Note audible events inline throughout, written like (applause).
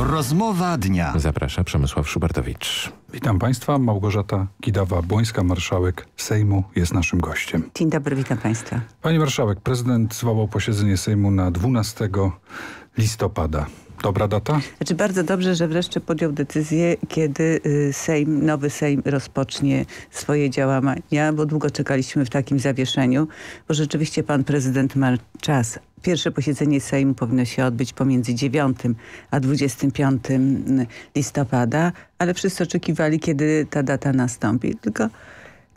Rozmowa dnia. Zaprasza Przemysław Szubertowicz. Witam Państwa. Małgorzata Kidawa-Błońska, marszałek Sejmu, jest naszym gościem. Dzień dobry, witam Państwa. Pani marszałek, prezydent zwołał posiedzenie Sejmu na 12 listopada. Dobra data? Znaczy bardzo dobrze, że wreszcie podjął decyzję, kiedy y, Sejm, nowy Sejm rozpocznie swoje działania, bo długo czekaliśmy w takim zawieszeniu, bo rzeczywiście pan prezydent ma czas. Pierwsze posiedzenie Sejmu powinno się odbyć pomiędzy 9 a 25 listopada, ale wszyscy oczekiwali, kiedy ta data nastąpi. Tylko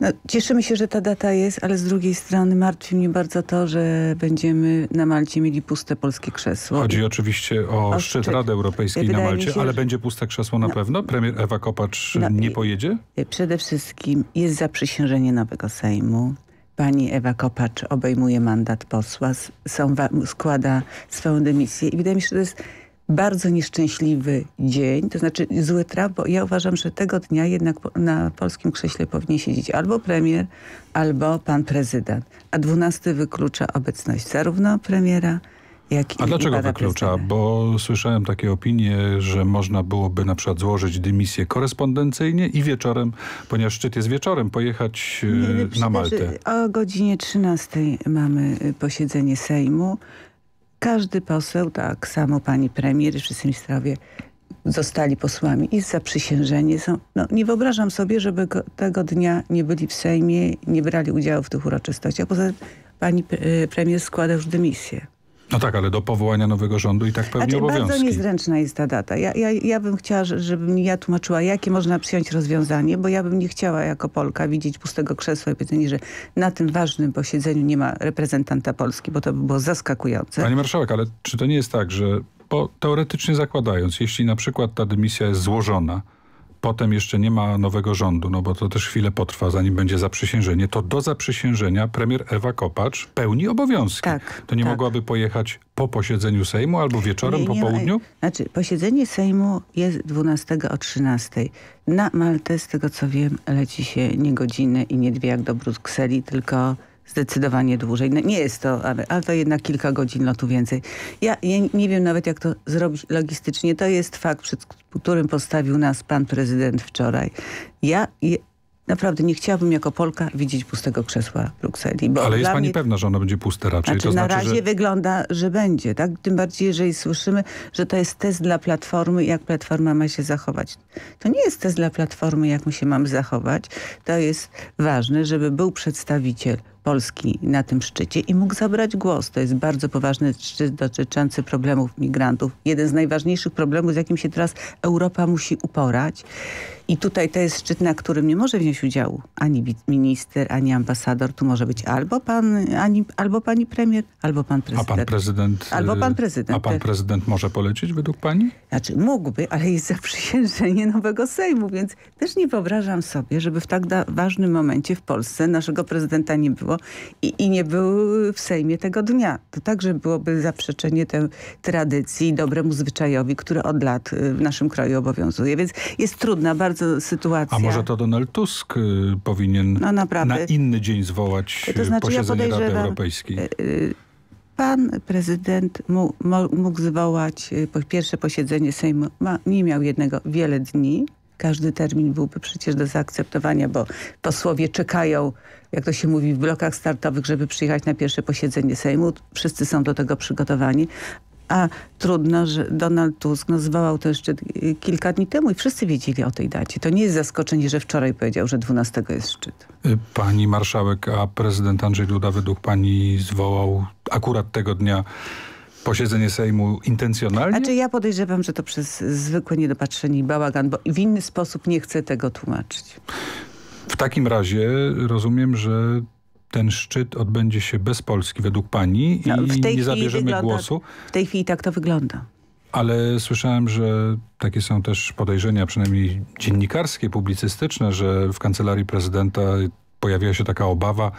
no, cieszymy się, że ta data jest, ale z drugiej strony martwi mnie bardzo to, że będziemy na Malcie mieli puste polskie krzesło. Chodzi oczywiście o, O szczyt szczyt. Rady Europejskiej na Wydaje mi Malcie, się, ale że- będzie puste krzesło na No. pewno? Premier Ewa Kopacz No nie pojedzie? Przede wszystkim jest zaprzysiężenie nowego Sejmu. Pani Ewa Kopacz obejmuje mandat posła, są składa swoją dymisję i wydaje mi się, że to jest bardzo nieszczęśliwy dzień, to znaczy zły traf, bo ja uważam, że tego dnia jednak na polskim krześle powinien siedzieć albo premier, albo pan prezydent, a 12 wyklucza obecność zarówno premiera, jak i A dlaczego wyklucza? Bo słyszałem takie opinie, że można byłoby na przykład złożyć dymisję korespondencyjnie i wieczorem, ponieważ szczyt jest wieczorem, pojechać e, Nie, nie, na Maltę. O godzinie 13 mamy y, posiedzenie Sejmu. Każdy poseł, tak samo pani premier i wszyscy ministrowie zostali posłami i zaprzysiężenie są. No, nie wyobrażam sobie, żeby go, tego dnia nie byli w Sejmie, nie brali udziału w tych uroczystościach. Poza tym pani y, premier składa już dymisję. No tak, ale do powołania nowego rządu i tak pewnie Znaczy, bardzo obowiązki. niezręczna jest ta data. Ja, ja, ja bym chciała, że- żebym ja tłumaczyła, jakie można przyjąć rozwiązanie, bo ja bym nie chciała jako Polka widzieć pustego krzesła i powiedzenie, że na tym ważnym posiedzeniu nie ma reprezentanta Polski, bo to by było zaskakujące. Pani marszałek, ale czy to nie jest tak, że bo teoretycznie zakładając, jeśli na przykład ta dymisja jest złożona, potem jeszcze nie ma nowego rządu, no bo to też chwilę potrwa, zanim będzie zaprzysiężenie, to do zaprzysiężenia premier Ewa Kopacz pełni obowiązki. Tak, to nie tak. mogłaby pojechać po posiedzeniu Sejmu albo wieczorem, Nie, po nie ma- południu? Znaczy, posiedzenie Sejmu jest 12 o 13. Na Maltę, z tego co wiem, leci się nie godzinę i nie dwie jak do Brukseli, tylko zdecydowanie dłużej. No, nie jest to, ale, ale to jednak kilka godzin lotu więcej. Ja, ja nie wiem nawet jak to zrobić logistycznie. To jest fakt, przed którym postawił nas pan prezydent wczoraj. Ja naprawdę nie chciałabym jako Polka widzieć pustego krzesła w Brukseli. Bo Ale jest pani mnie- pewna, że ono będzie puste raczej. znaczy, to na znaczy, razie że... wygląda, że będzie, tak? Tym bardziej, jeżeli słyszymy, że to jest test dla Platformy, jak Platforma ma się zachować. To nie jest test dla Platformy, jak my się mamy zachować. To jest ważne, żeby był przedstawiciel Polski na tym szczycie i mógł zabrać głos. To jest bardzo poważny szczyt dotyczący problemów migrantów. Jeden z najważniejszych problemów, z jakim się teraz Europa musi uporać. I tutaj to jest szczyt, na którym nie może wziąć udziału ani minister, ani ambasador. Tu może być albo pan, ani, albo pani premier, albo pan A prezydent. pan prezydent... Albo pan y, prezydent. A pan prezydent może polecieć według pani? Znaczy mógłby, ale jest zaprzysiężenie (laughs) nowego Sejmu, więc też nie wyobrażam sobie, żeby w tak ważnym momencie w Polsce naszego prezydenta nie było i, i nie był w Sejmie tego dnia. To także byłoby zaprzeczenie tej tradycji dobremu zwyczajowi, który od lat y, w naszym kraju obowiązuje. Więc jest trudna bardzo sytuacja. A może to Donald Tusk y, powinien No na inny dzień zwołać To y, znaczy, ja posiedzenie Rady podejrzewam, Europejskiej? Pan prezydent mógł, mógł zwołać pierwsze posiedzenie Sejmu. Nie miał jednego, wiele dni. Każdy termin byłby przecież do zaakceptowania, bo posłowie czekają, jak to się mówi, w blokach startowych, żeby przyjechać na pierwsze posiedzenie Sejmu. Wszyscy są do tego przygotowani. A trudno, że Donald Tusk no, zwołał szczyt y, kilka dni temu i wszyscy wiedzieli o tej dacie. To nie jest zaskoczenie, że wczoraj powiedział, że 12 jest szczyt. Y, Pani marszałek, a prezydent Andrzej Duda według pani zwołał akurat tego dnia posiedzenie Sejmu intencjonalnie? Znaczy ja podejrzewam, że to przez zwykłe niedopatrzenie i bałagan, bo w inny sposób nie chcę tego tłumaczyć. W takim razie rozumiem, że ten szczyt odbędzie się bez Polski według pani No, i tej nie zabierzemy wygląda- głosu. W tej chwili tak to wygląda. Ale słyszałem, że takie są też podejrzenia, przynajmniej dziennikarskie, publicystyczne, że w kancelarii prezydenta pojawiła się taka obawa,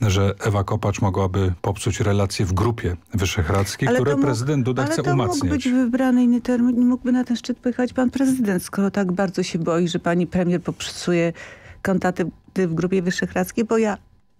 że Ewa Kopacz mogłaby popsuć relacje w grupie wyszehradzkiej, które to mógł- prezydent Duda ale chce to mógł umacniać. być wybrany inny termin, mógłby na ten szczyt pojechać pan prezydent, skoro tak bardzo się boi, że pani premier popsuje kontakty w grupie wyszehradzkiej, bo ja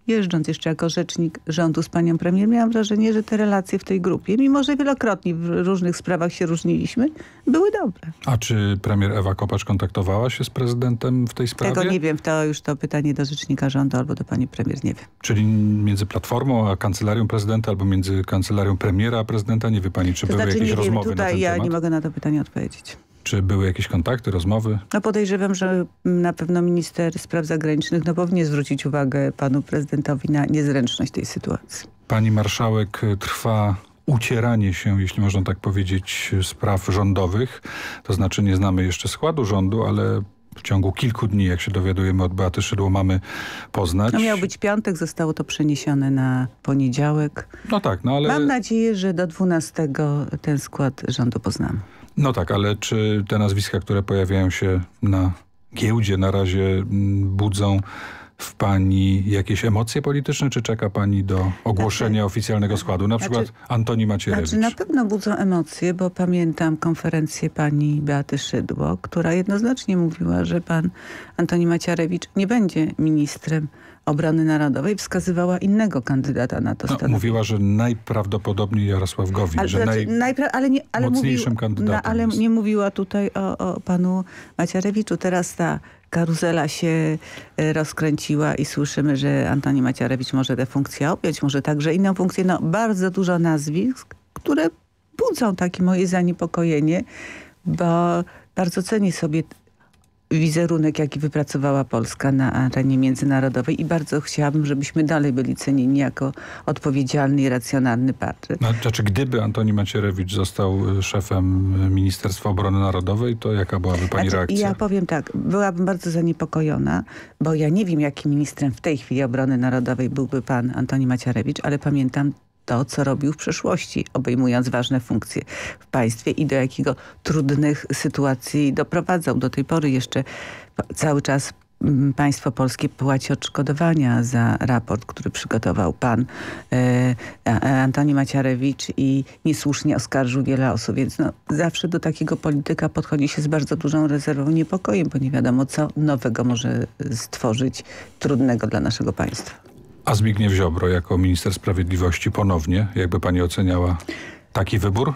jeżdżąc jeszcze jako rzecznik rządu z panią premier, miałam wrażenie, że te relacje w tej grupie, mimo że wielokrotnie w różnych sprawach się różniliśmy, były dobre. A czy premier Ewa Kopacz kontaktowała się z prezydentem w tej sprawie? Tego nie wiem, to już to pytanie do rzecznika rządu albo do pani premier, nie wiem. Czyli między Platformą a Kancelarią Prezydenta albo między Kancelarią Premiera a Prezydenta? Nie wie pani, czy to były znaczy, jakieś nie rozmowy wiem, na tutaj ten ja temat? nie mogę na to pytanie odpowiedzieć. Czy były jakieś kontakty, rozmowy? No podejrzewam, że na pewno minister spraw zagranicznych no powinien zwrócić uwagę panu prezydentowi na niezręczność tej sytuacji. Pani marszałek trwa ucieranie się, jeśli można tak powiedzieć, spraw rządowych. To znaczy nie znamy jeszcze składu rządu, ale w ciągu kilku dni, jak się dowiadujemy od Beaty Szydło, mamy poznać. No miał być piątek, zostało to przeniesione na poniedziałek. No tak, no ale... Mam nadzieję, że do 12 ten skład rządu poznamy. No tak, ale czy te nazwiska, które pojawiają się na giełdzie na razie mm, budzą w pani jakieś emocje polityczne, czy czeka pani do ogłoszenia Znaczy- oficjalnego składu? Na przykład Antoni Macierewicz. Znaczy na pewno budzą emocje, bo pamiętam konferencję pani Beaty Szydło, która jednoznacznie mówiła, że pan Antoni Macierewicz nie będzie ministrem obrony narodowej. Wskazywała innego kandydata na to No, stanowisko. mówiła, że najprawdopodobniej Jarosław Gowin, Ale, że znaczy, naj... ale nie, ale mocniejszym kandydatem no, ale jest. nie mówiła tutaj o, o panu Macierewiczu. Teraz ta karuzela się e, rozkręciła i słyszymy, że Antoni Macierewicz może tę funkcję objąć, może także inną funkcję. No, bardzo dużo nazwisk, które budzą takie moje zaniepokojenie, bo bardzo cenię sobie wizerunek, jaki wypracowała Polska na arenie międzynarodowej i bardzo chciałabym, żebyśmy dalej byli cenieni jako odpowiedzialny i racjonalny partner. No, znaczy, gdyby Antoni Macierewicz został y, szefem y, Ministerstwa Obrony Narodowej, to jaka byłaby pani Znaczy, reakcja? Ja powiem tak, byłabym bardzo zaniepokojona, bo ja nie wiem, jakim ministrem w tej chwili obrony narodowej byłby pan Antoni Macierewicz, ale pamiętam to, co robił w przeszłości, obejmując ważne funkcje w państwie i do jakiego trudnych sytuacji doprowadzał. Do tej pory jeszcze cały czas mm, państwo polskie płaci odszkodowania za raport, który przygotował pan e, Antoni Macierewicz i niesłusznie oskarżył wiele osób, więc no, zawsze do takiego polityka podchodzi się z bardzo dużą rezerwą, niepokojem, bo nie wiadomo, co nowego może stworzyć trudnego dla naszego państwa. A Zbigniew Ziobro jako minister sprawiedliwości ponownie, jakby pani oceniała taki wybór?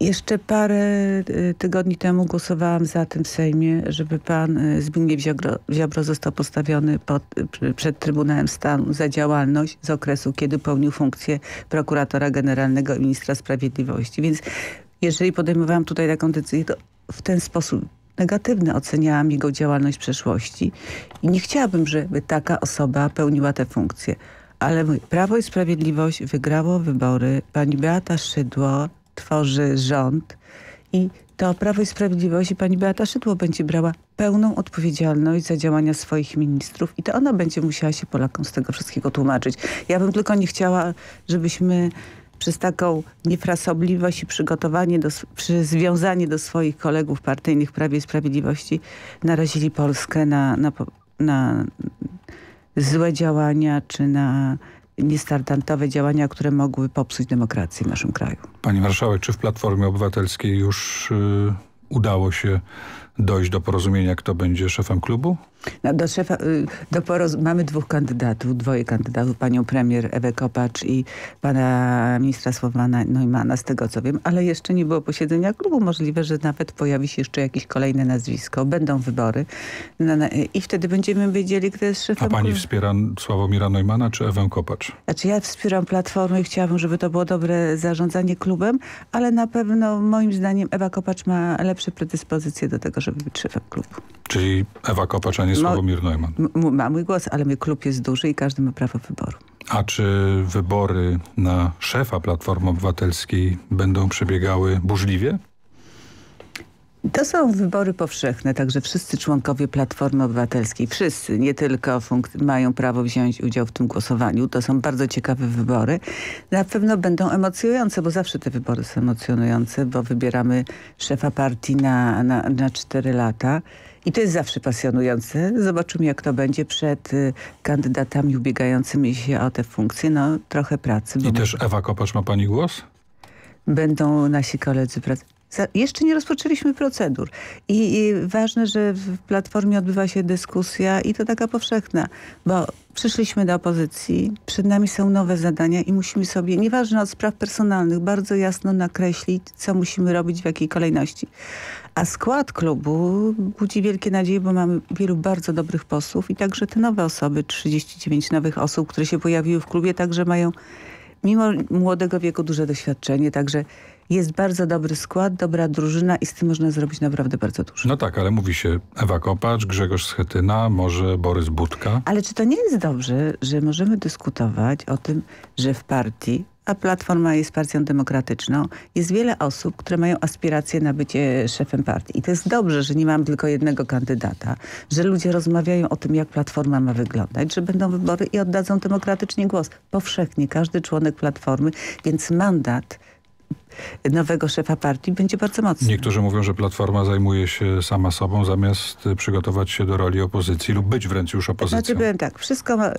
Jeszcze parę y, tygodni temu głosowałam za tym w Sejmie, żeby pan y, Zbigniew Ziobro, Ziobro został postawiony pod, y, przed Trybunałem Stanu za działalność z okresu, kiedy pełnił funkcję prokuratora generalnego i ministra sprawiedliwości. Więc jeżeli podejmowałam tutaj taką decyzję, to w ten sposób negatywny oceniałam jego działalność w przeszłości i nie chciałabym, żeby taka osoba pełniła tę funkcję. Ale Prawo i Sprawiedliwość wygrało wybory. Pani Beata Szydło tworzy rząd i to Prawo i Sprawiedliwość i pani Beata Szydło będzie brała pełną odpowiedzialność za działania swoich ministrów i to ona będzie musiała się Polakom z tego wszystkiego tłumaczyć. Ja bym tylko nie chciała, żebyśmy przez taką niefrasobliwość i przygotowanie, do, sw- przy związanie do swoich kolegów partyjnych Prawie i Sprawiedliwości narazili Polskę na, na, na złe działania czy na niestartantowe działania, które mogły popsuć demokrację w naszym kraju. Pani marszałek, czy w Platformie Obywatelskiej już y, udało się dojść do porozumienia, kto będzie szefem klubu? No, do szefa, y, do poroz- mamy dwóch kandydatów, dwoje kandydatów, panią premier Ewę Kopacz i pana ministra Słowana Neumana, z tego co wiem, ale jeszcze nie było posiedzenia klubu. Możliwe, że nawet pojawi się jeszcze jakieś kolejne nazwisko. Będą wybory na, na, i wtedy będziemy wiedzieli, kto jest A szefem pani klubu. wspiera Sławomira Neumana czy Ewę Kopacz? Znaczy ja wspieram Platformę i chciałabym, żeby to było dobre zarządzanie klubem, ale na pewno moim zdaniem Ewa Kopacz ma lepsze predyspozycje do tego, żeby być szefem klubu. Czyli Ewa Kopacz, a nie No- Sławomir Neumann. M- m- ma mój głos, ale mój klub jest duży i każdy ma prawo wyboru. A czy wybory na szefa Platformy Obywatelskiej będą przebiegały burzliwie? To są wybory powszechne, także wszyscy członkowie Platformy Obywatelskiej, wszyscy, nie tylko mają prawo wziąć udział w tym głosowaniu. To są bardzo ciekawe wybory. Na pewno będą emocjonujące, bo zawsze te wybory są emocjonujące, bo wybieramy szefa partii na, na, na 4 lata. I to jest zawsze pasjonujące. Zobaczymy, jak to będzie przed y, kandydatami ubiegającymi się o te funkcje. No, trochę pracy. I też Ewa Kopacz ma pani głos? Będą nasi koledzy pracować. Jeszcze nie rozpoczęliśmy procedur. I, I ważne, że w Platformie odbywa się dyskusja i to taka powszechna, bo przyszliśmy do opozycji, przed nami są nowe zadania i musimy sobie, nieważne od spraw personalnych, bardzo jasno nakreślić, co musimy robić, w jakiej kolejności. A skład klubu budzi wielkie nadzieje, bo mamy wielu bardzo dobrych posłów i także te nowe osoby, 39 nowych osób, które się pojawiły w klubie, także mają mimo młodego wieku duże doświadczenie, także jest bardzo dobry skład, dobra drużyna i z tym można zrobić naprawdę bardzo dużo. No tak, ale mówi się Ewa Kopacz, Grzegorz Schetyna, może Borys Budka. Ale czy to nie jest dobrze, że możemy dyskutować o tym, że w partii a Platforma jest partią demokratyczną, jest wiele osób, które mają aspiracje na bycie szefem partii. I to jest dobrze, że nie mam tylko jednego kandydata, że ludzie rozmawiają o tym, jak Platforma ma wyglądać, że będą wybory i oddadzą demokratycznie głos. Powszechnie, każdy członek Platformy, więc mandat nowego szefa partii będzie bardzo mocny. Niektórzy mówią, że Platforma zajmuje się sama sobą, zamiast przygotować się do roli opozycji lub być wręcz już opozycją. Znaczy powiem tak, wszystko ma,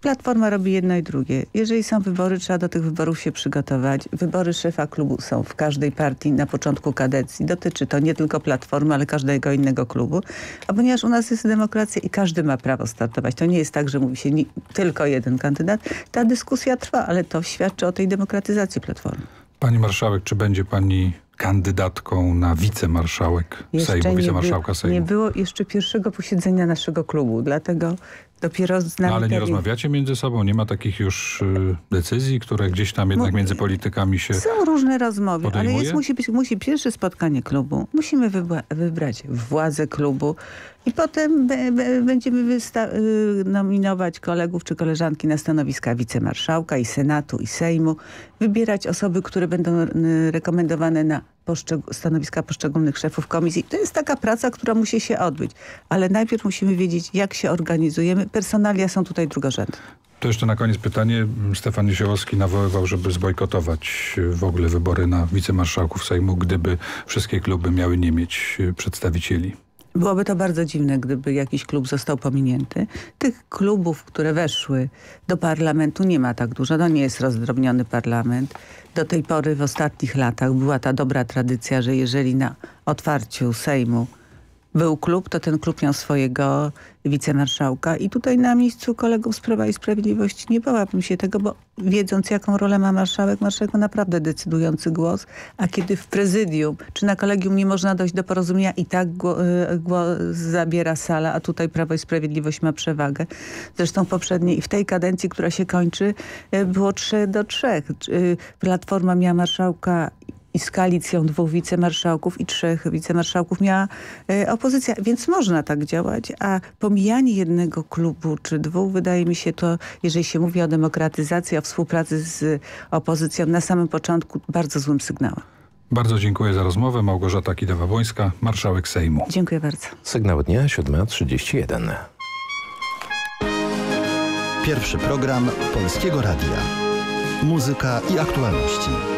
Platforma robi jedno i drugie. Jeżeli są wybory, trzeba do tych wyborów się przygotować. Wybory szefa klubu są w każdej partii na początku kadencji. Dotyczy to nie tylko Platformy, ale każdego innego klubu. A ponieważ u nas jest demokracja i każdy ma prawo startować. To nie jest tak, że mówi się nie, tylko jeden kandydat. Ta dyskusja trwa, ale to świadczy o tej demokratyzacji Platformy. Pani marszałek, czy będzie pani kandydatką na wicemarszałek Sejmu, wicemarszałka Sejmu? Nie było jeszcze pierwszego posiedzenia naszego klubu, dlatego dopiero z nami... No, ale nie rozmawiacie między sobą? Nie ma takich już y, decyzji, które gdzieś tam jednak między politykami się Są różne rozmowy, podejmuje? ale jest, musi być musi pierwsze spotkanie klubu. Musimy wybrać władzę klubu i potem będziemy y, nominować kolegów czy koleżanki na stanowiska wicemarszałka i Senatu i Sejmu. Wybierać osoby, które będą y, rekomendowane na stanowiska poszczególnych szefów komisji. To jest taka praca, która musi się odbyć. Ale najpierw musimy wiedzieć, jak się organizujemy. Personalia są tutaj drugorzędne. To jeszcze na koniec pytanie. Stefan Niesiołowski nawoływał, żeby zbojkotować w ogóle wybory na wicemarszałków Sejmu, gdyby wszystkie kluby miały nie mieć przedstawicieli. Byłoby to bardzo dziwne, gdyby jakiś klub został pominięty. Tych klubów, które weszły do parlamentu nie ma tak dużo. No nie jest rozdrobniony parlament. Do tej pory w ostatnich latach była ta dobra tradycja, że jeżeli na otwarciu Sejmu był klub, to ten klub miał swojego wicemarszałka i tutaj na miejscu kolegów z Prawa i Sprawiedliwości nie bałabym się tego, bo wiedząc jaką rolę ma marszałek, marszałek ma naprawdę decydujący głos, a kiedy w prezydium czy na kolegium nie można dojść do porozumienia i tak e, głos zabiera sala, a tutaj Prawo i Sprawiedliwość ma przewagę. Zresztą poprzedniej i w tej kadencji, która się kończy, e, było 3 do 3. E, Platforma miała marszałka i z koalicją dwóch wicemarszałków i trzech wicemarszałków miała e, opozycja, więc można tak działać, a pomijanie jednego klubu czy dwóch wydaje mi się to, jeżeli się mówi o demokratyzacji, o współpracy z opozycją na samym początku bardzo złym sygnałem. Bardzo dziękuję za rozmowę. Małgorzata Kidawa-Błońska, marszałek Sejmu. Dziękuję bardzo. Sygnał dnia 7.31. Pierwszy program Polskiego Radia. Muzyka i aktualności.